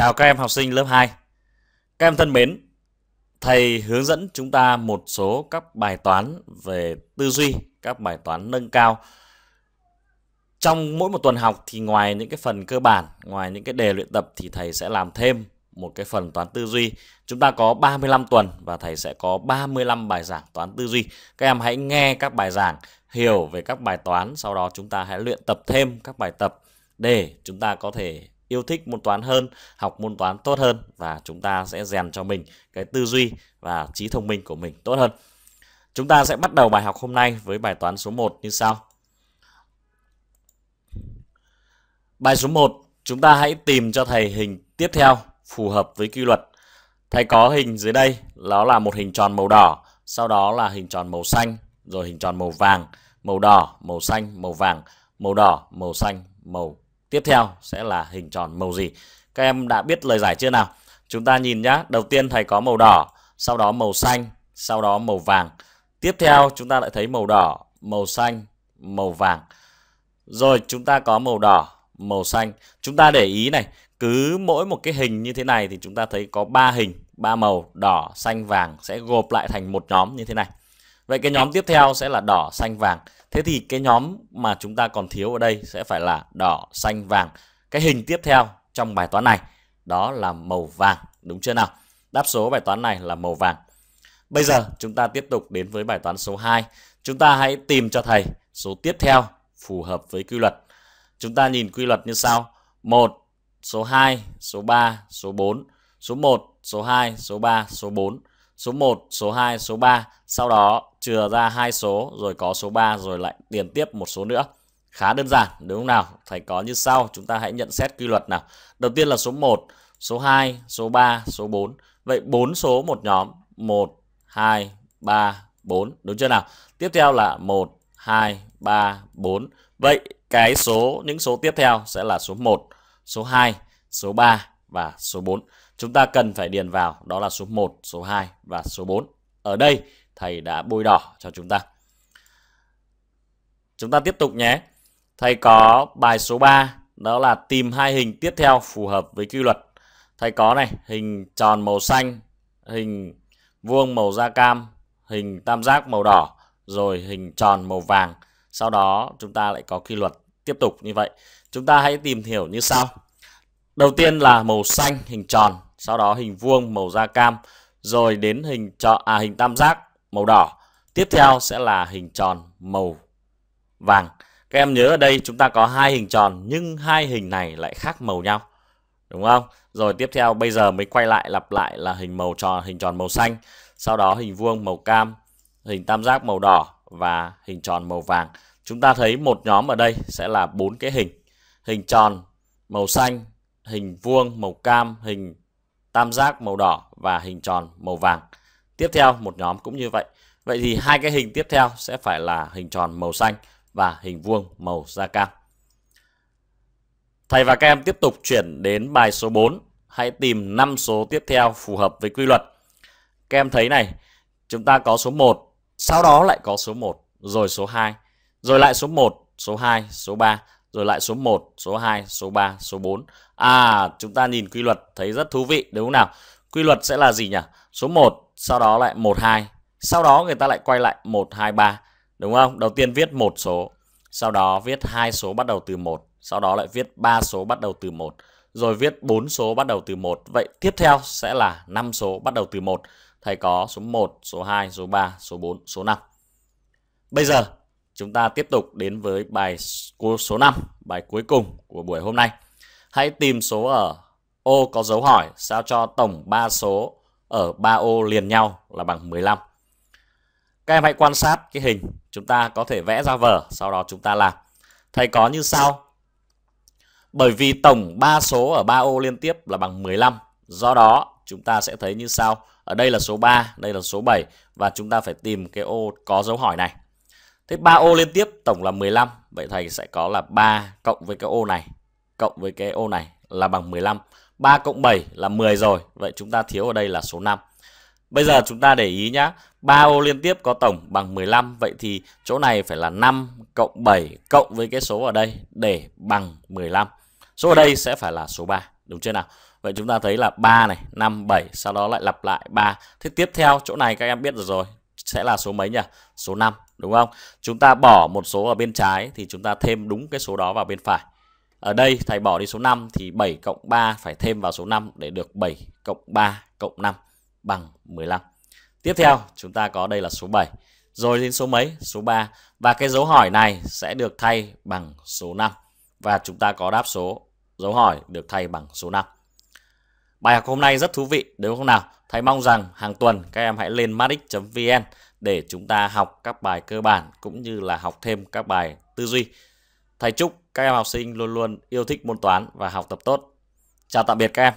Chào các em học sinh lớp 2. Các em thân mến, thầy hướng dẫn chúng ta một số các bài toán về tư duy, các bài toán nâng cao. Trong mỗi một tuần học thì ngoài những cái phần cơ bản, ngoài những cái đề luyện tập thì thầy sẽ làm thêm một cái phần toán tư duy. Chúng ta có 35 tuần và thầy sẽ có 35 bài giảng toán tư duy. Các em hãy nghe các bài giảng, hiểu về các bài toán, sau đó chúng ta hãy luyện tập thêm các bài tập để chúng ta có thể yêu thích môn toán hơn, học môn toán tốt hơn và chúng ta sẽ rèn cho mình cái tư duy và trí thông minh của mình tốt hơn. Chúng ta sẽ bắt đầu bài học hôm nay với bài toán số 1 như sau. Bài số 1, chúng ta hãy tìm cho thầy hình tiếp theo phù hợp với quy luật. Thầy có hình dưới đây, đó là một hình tròn màu đỏ, sau đó là hình tròn màu xanh, rồi hình tròn màu vàng, màu đỏ, màu xanh, màu vàng, màu đỏ, màu xanh, màu Tiếp theo sẽ là hình tròn màu gì? Các em đã biết lời giải chưa nào? Chúng ta nhìn nhá. Đầu tiên thầy có màu đỏ, sau đó màu xanh, sau đó màu vàng. Tiếp theo chúng ta lại thấy màu đỏ, màu xanh, màu vàng. Rồi chúng ta có màu đỏ, màu xanh. Chúng ta để ý này, cứ mỗi một cái hình như thế này thì chúng ta thấy có ba hình, ba màu đỏ, xanh, vàng sẽ gộp lại thành một nhóm như thế này. Vậy cái nhóm tiếp theo sẽ là đỏ, xanh, vàng. Thế thì cái nhóm mà chúng ta còn thiếu ở đây sẽ phải là đỏ, xanh, vàng. Cái hình tiếp theo trong bài toán này đó là màu vàng, đúng chưa nào? Đáp số bài toán này là màu vàng. Bây giờ chúng ta tiếp tục đến với bài toán số 2. Chúng ta hãy tìm cho thầy số tiếp theo phù hợp với quy luật. Chúng ta nhìn quy luật như sau. 1, số 2, số 3, số 4, số 1, số 2, số 3, số 4 số 1, số 2, số 3, sau đó chừa ra hai số rồi có số 3 rồi lại tiền tiếp một số nữa. Khá đơn giản đúng không nào? Thầy có như sau, chúng ta hãy nhận xét quy luật nào. Đầu tiên là số 1, số 2, số 3, số 4. Vậy 4 số một nhóm, 1, 2, 3, 4, đúng chưa nào? Tiếp theo là 1, 2, 3, 4. Vậy cái số những số tiếp theo sẽ là số 1, số 2, số 3 và số 4 chúng ta cần phải điền vào đó là số 1, số 2 và số 4. Ở đây thầy đã bôi đỏ cho chúng ta. Chúng ta tiếp tục nhé. Thầy có bài số 3 đó là tìm hai hình tiếp theo phù hợp với quy luật. Thầy có này, hình tròn màu xanh, hình vuông màu da cam, hình tam giác màu đỏ, rồi hình tròn màu vàng. Sau đó chúng ta lại có quy luật tiếp tục như vậy. Chúng ta hãy tìm hiểu như sau. Đầu tiên là màu xanh hình tròn sau đó hình vuông màu da cam, rồi đến hình tròn à hình tam giác màu đỏ. Tiếp theo sẽ là hình tròn màu vàng. Các em nhớ ở đây chúng ta có hai hình tròn nhưng hai hình này lại khác màu nhau. Đúng không? Rồi tiếp theo bây giờ mới quay lại lặp lại là hình màu tròn, hình tròn màu xanh, sau đó hình vuông màu cam, hình tam giác màu đỏ và hình tròn màu vàng. Chúng ta thấy một nhóm ở đây sẽ là bốn cái hình. Hình tròn màu xanh, hình vuông màu cam, hình tam giác màu đỏ và hình tròn màu vàng. Tiếp theo một nhóm cũng như vậy. Vậy thì hai cái hình tiếp theo sẽ phải là hình tròn màu xanh và hình vuông màu da cam. Thầy và các em tiếp tục chuyển đến bài số 4. Hãy tìm 5 số tiếp theo phù hợp với quy luật. Các em thấy này, chúng ta có số 1, sau đó lại có số 1, rồi số 2, rồi lại số 1, số 2, số 3 rồi lại số 1, số 2, số 3, số 4. À, chúng ta nhìn quy luật thấy rất thú vị đúng không nào? Quy luật sẽ là gì nhỉ? Số 1, sau đó lại 1, 2. Sau đó người ta lại quay lại 1, 2, 3. Đúng không? Đầu tiên viết một số, sau đó viết hai số bắt đầu từ 1, sau đó lại viết 3 số bắt đầu từ 1, rồi viết 4 số bắt đầu từ 1. Vậy tiếp theo sẽ là 5 số bắt đầu từ 1. Thầy có số 1, số 2, số 3, số 4, số 5. Bây giờ Chúng ta tiếp tục đến với bài số 5, bài cuối cùng của buổi hôm nay. Hãy tìm số ở ô có dấu hỏi sao cho tổng 3 số ở 3 ô liền nhau là bằng 15. Các em hãy quan sát cái hình, chúng ta có thể vẽ ra vở, sau đó chúng ta làm. Thầy có như sau. Bởi vì tổng 3 số ở 3 ô liên tiếp là bằng 15, do đó chúng ta sẽ thấy như sau. Ở đây là số 3, đây là số 7 và chúng ta phải tìm cái ô có dấu hỏi này. Thế 3 ô liên tiếp tổng là 15. Vậy thầy sẽ có là 3 cộng với cái ô này cộng với cái ô này là bằng 15. 3 cộng 7 là 10 rồi. Vậy chúng ta thiếu ở đây là số 5. Bây giờ chúng ta để ý nhá. 3 ô liên tiếp có tổng bằng 15. Vậy thì chỗ này phải là 5 cộng 7 cộng với cái số ở đây để bằng 15. Số ở đây sẽ phải là số 3. Đúng chưa nào? Vậy chúng ta thấy là 3 này, 5, 7, sau đó lại lặp lại 3. Thế tiếp theo chỗ này các em biết rồi rồi, sẽ là số mấy nhỉ? Số 5, đúng không? Chúng ta bỏ một số ở bên trái thì chúng ta thêm đúng cái số đó vào bên phải. Ở đây thầy bỏ đi số 5 thì 7 cộng 3 phải thêm vào số 5 để được 7 cộng 3 cộng 5 bằng 15. Tiếp theo, chúng ta có đây là số 7. Rồi đến số mấy? Số 3. Và cái dấu hỏi này sẽ được thay bằng số 5. Và chúng ta có đáp số, dấu hỏi được thay bằng số 5. Bài học hôm nay rất thú vị, đúng không nào? Thầy mong rằng hàng tuần các em hãy lên matx.vn để chúng ta học các bài cơ bản cũng như là học thêm các bài tư duy. Thầy chúc các em học sinh luôn luôn yêu thích môn toán và học tập tốt. Chào tạm biệt các em.